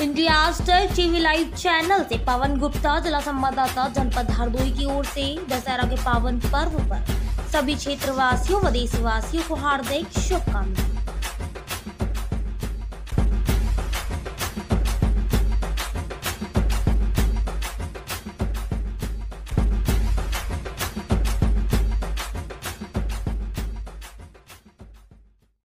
India star TV live channel से पवन गुप्ता, जिला संवाददाता जनपद हरदोई की ओर से दशहरा के पावन पर्व पर सभी क्षेत्रवासियों व देशवासियों को हार्दिक शुभकामनाएँ।